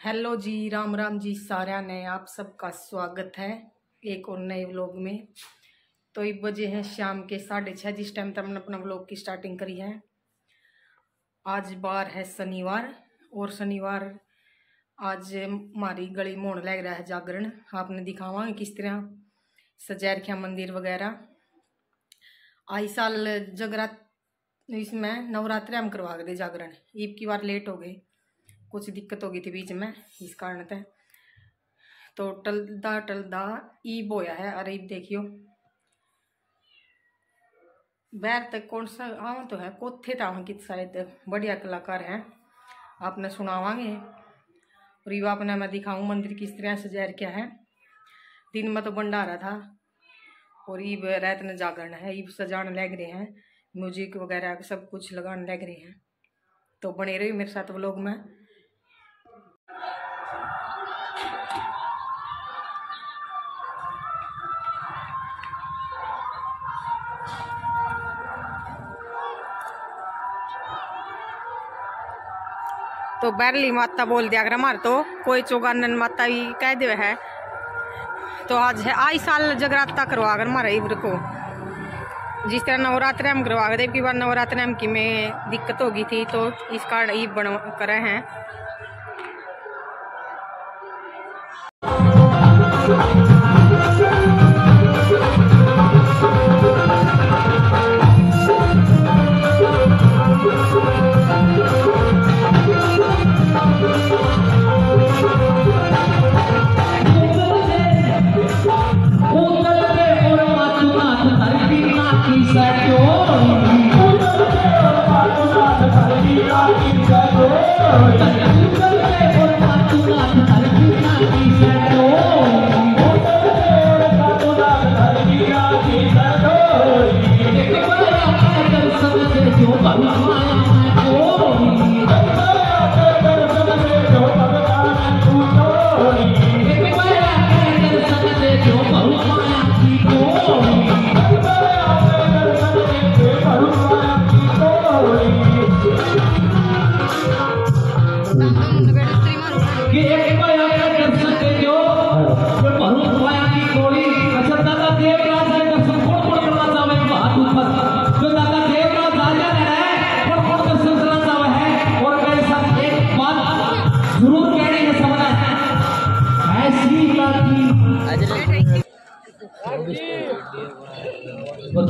Hello जी, राम राम जी सारा ने आप सबका स्वागत है एक और नए व्लॉग में। तो एक बजे हैं शाम के साढ़े छः जिस टाइम तक हमने अपना व्लॉग की स्टार्टिंग करी है। आज बार है शनिवार और शनिवार आज हमारी गली मोड़ लग रहा है जागरण। आपने दिखावा किस तरह सजा रखा मंदिर वगैरह। आई साल जगरात, इसमें नवरात्रि हम करवा दे जागरण। ईब की बार लेट हो गई। कुछ दिक्कत हो गई थी बीच में, इस कारण थे तो टलदा टलदा ईब होया है, अरे देखियो। बैर तक कौन सा आवा तो है कोथे था कि शायद बढ़िया कलाकार हैं। आपने सुनावांगे और ये आपने मैं दिखाऊँ, मंदिर किस तरह सजा क्या है। दिन में तो भंडारा था। और ईब रात में जागरण है ईब सजाने लग रहे हैं। म्यूज़िक वगैरह सब कुछ लगाने लग रहे हैं। तो बने रही मेरे साथ व्लॉग में। तो बैरली माता बोल दिया, अगर हमारे तो कोई चौगानन माता भी कह दे है। तो आज है, आई साल जगराता करवा कर हमारे इब्र को। जिस तरह नवरात्र हम करवा देव की बार नवरात्र हम की में दिक्कत होगी थी तो इस कारण ईब बन करे हैं।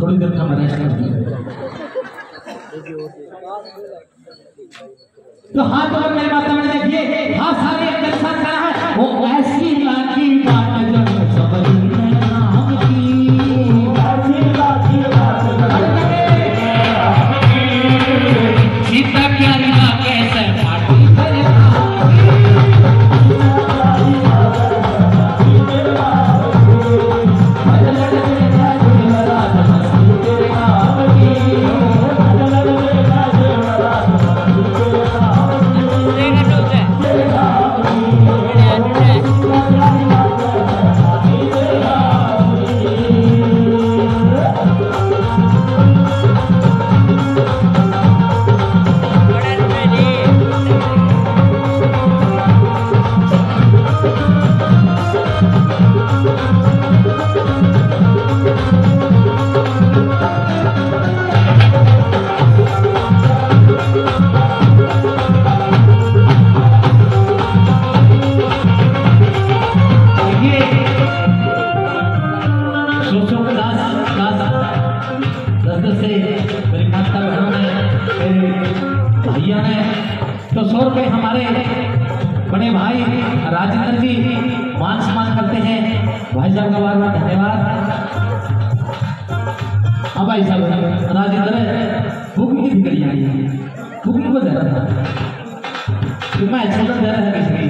थोड़ी देर का मैनेज तो हाथ और मेरे माता में देखिए हाँ सारे दर्शन करा है। वो ऐसी लाठी बात तो सौ रुपये हमारे बड़े भाई राजेंद्र जी मान सम्मान करते हैं। भाई साहब का बार बार धन्यवाद। हाँ भाई साहब राजेंद्र बुकिंग की निकली आई बुकिंग को दे रहा था। तो मैं छोटा दे रहा है। किसी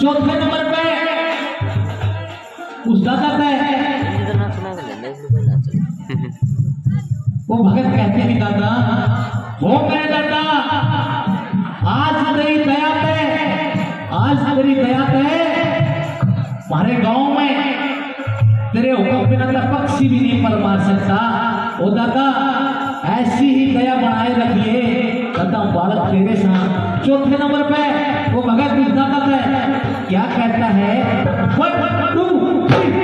चौथे भगत कहते हैं दादा। वो मेरे दादा आज तेरी दया पे आज तेरी दया पे हमारे गाँव में तेरे हुक्म बिना तो पक्षी भी नहीं पल मार सकता। ओ दादा ऐसी ही दया बनाए रखिए। दादा बालक तेरे साथ। चौथे नंबर पे वो भगत विधाता है क्या कहता है? One, two, three.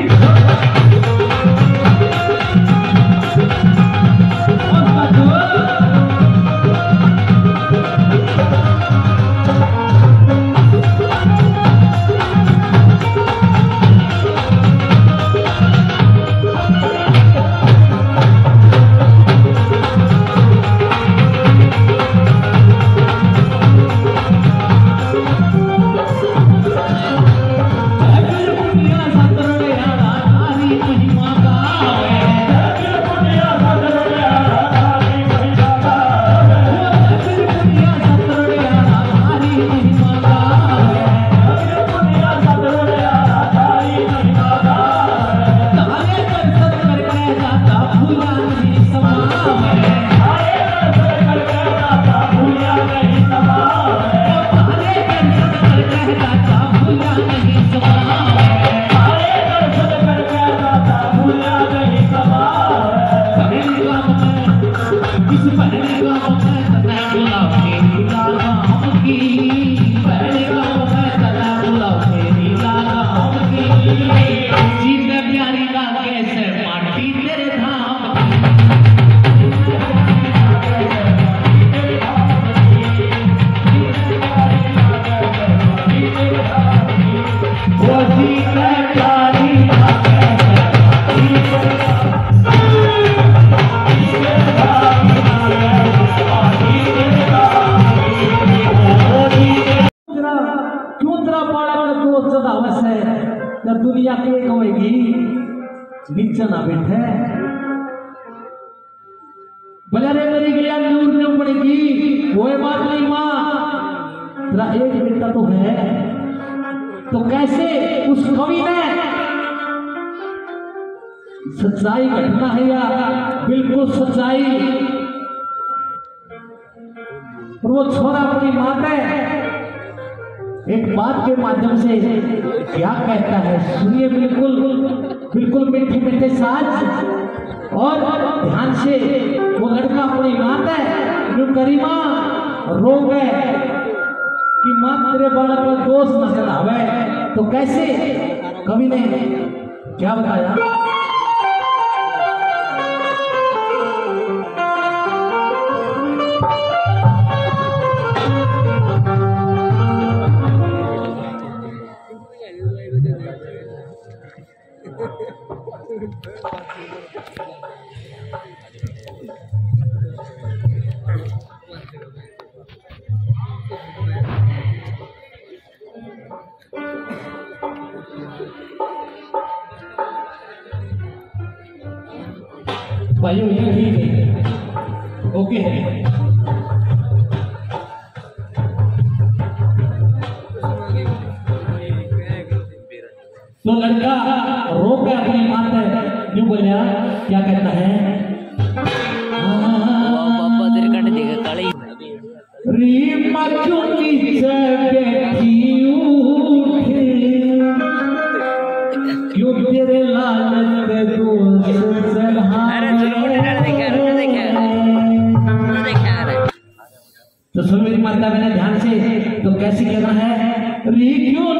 रे मेरी गया दूर नहीं पड़ेगी। वो बात नहीं, माँ। तेरा एक बेटा तो है। तो कैसे उस कवि ने सच्चाई घटना है या बिल्कुल सच्चाई? और वो छोरा अपनी माता है एक बात के माध्यम से क्या कहता है? सुनिए बिल्कुल बिल्कुल मीठे मीठे साज। और ध्यान से वो लड़का अपनी बात है, जो करीमा रो गए कि माँ तेरे बाल का दोष न आवे तो कैसे? कभी नहीं क्या बताया? तो लड़का रो के अपनी माता यूँ बोलिया क्या कहता है बैठी क्यों तो सुन मेरी माता मैंने ध्यान से तो कैसे कहना है री क्यों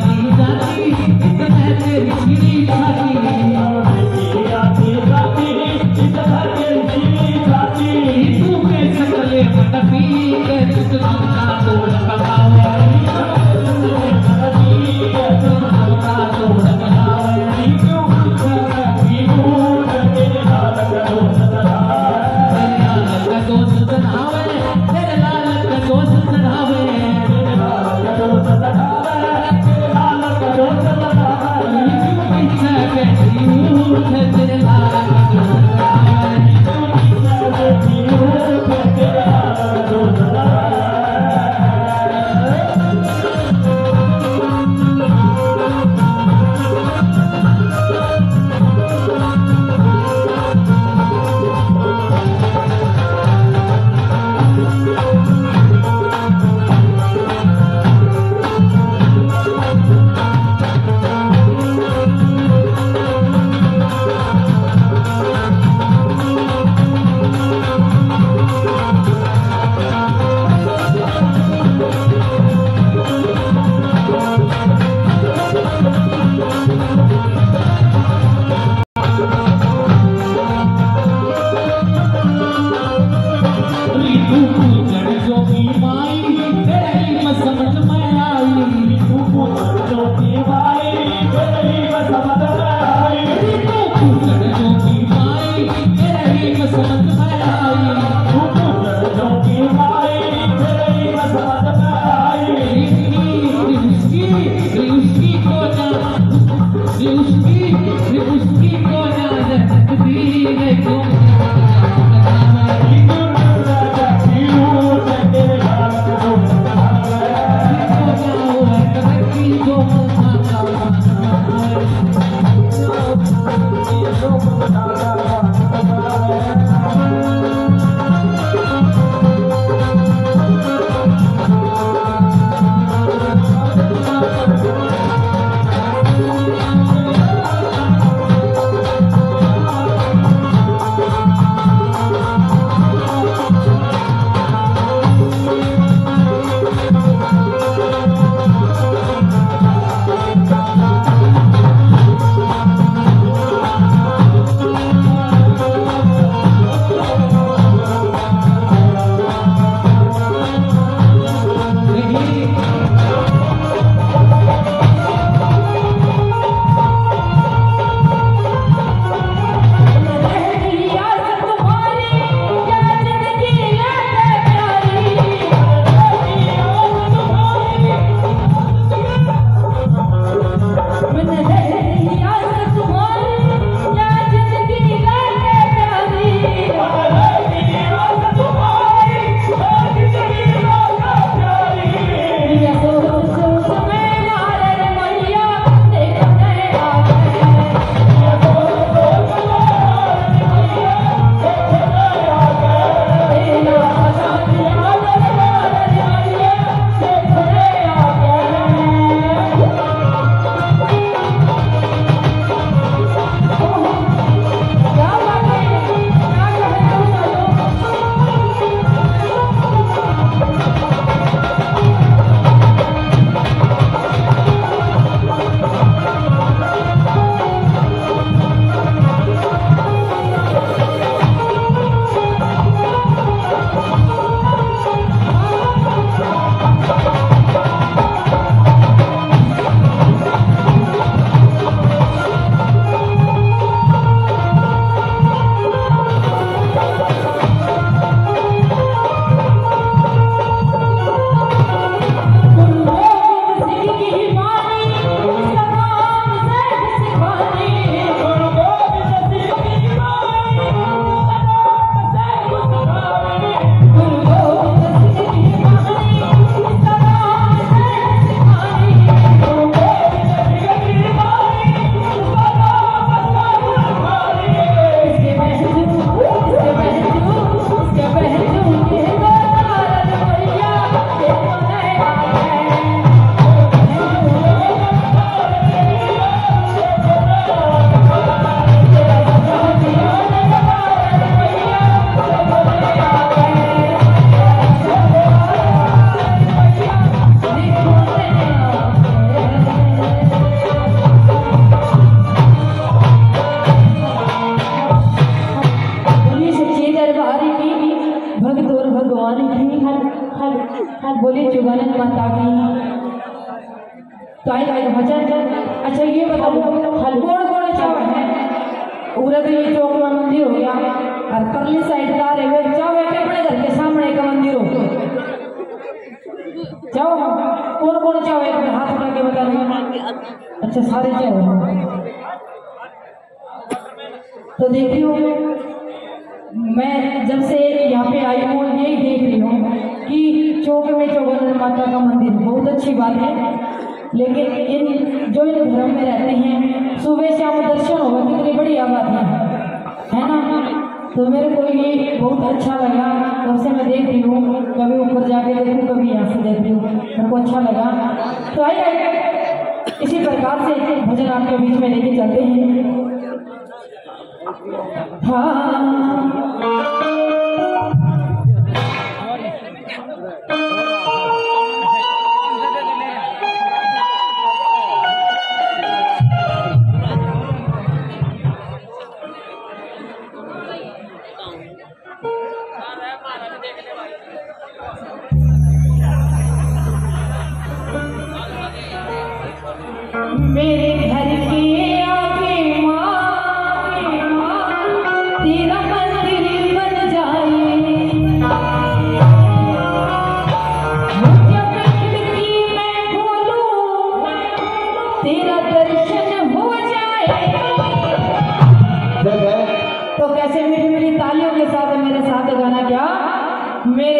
平凡 सारे क्या हुए तो देखती हूँ मैं जब से यहाँ पे आई हूँ, यही देख रही हूँ कि चौक में चौबंदर माता का मंदिर बहुत अच्छी बात है। लेकिन इन, जो इन धर्म में रहते हैं, सुबह से आप दर्शन होगा, कितनी बड़ी आबादी है। है ना? तो मेरे को ये बहुत अच्छा लगा। तब से मैं देख रही हूँ, कभी ऊपर जाके देखूँ, कभी यहाँ से देख रही हूँ। मेरे को अच्छा लगा। तो आई इसी प्रकार से भजन आपके बीच में लेके चलते हैं। हाँ।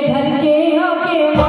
घर के होके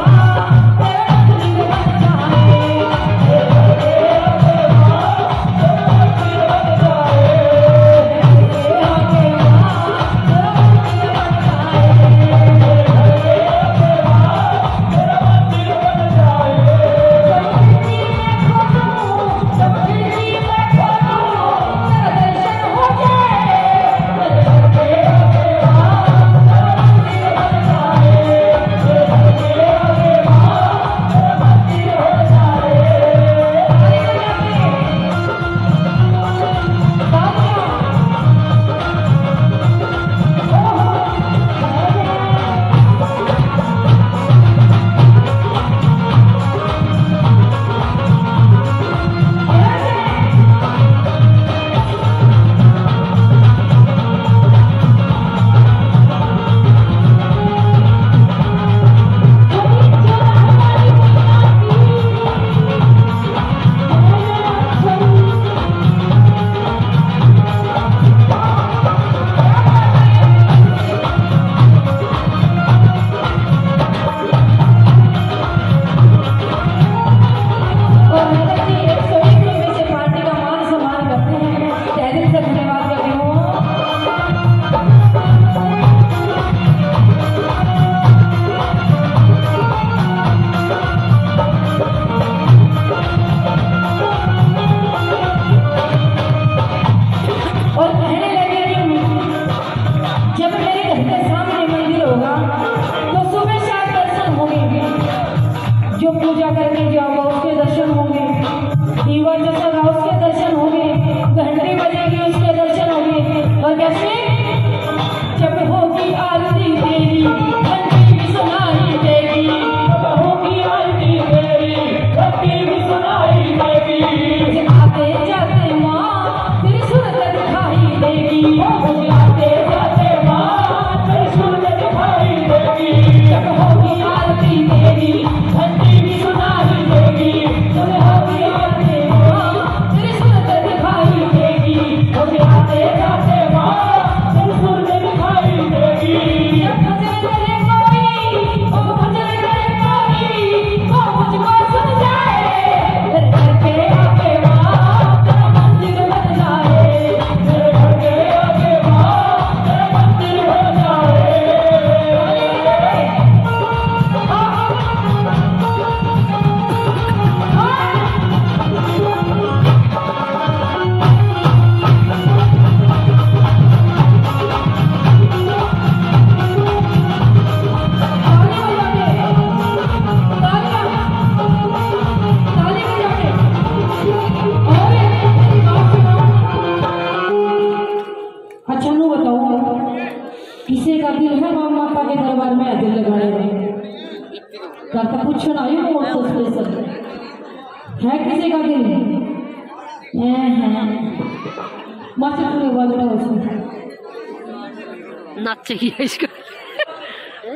नाचेगी इसको।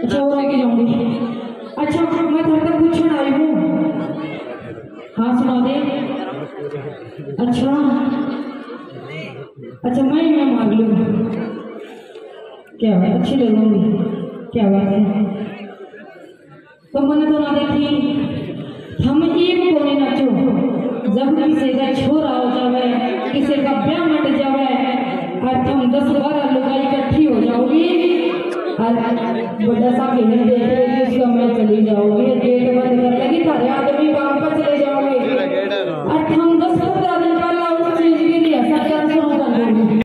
अच्छा अच्छा मैं का पूछण आई हूँ। हाँ सुना दे। अच्छा। अच्छा मैं मैं मांग लूँ। क्या बात अच्छी क्या बात है? तो मैंने तो ना देखी। हम एक को नहीं नाचो जब किसी का छोरा हो जावे किसी का ब्याह मट जावे आज तुम दस बार लुकाई इकट्ठी हो जाओगी। और बुढ़ा साहब इन्हें देख रहे उसका मैं चली जाऊँगी। गेट बंद कर लेगी सारे आदमी काम पर चले जाओगे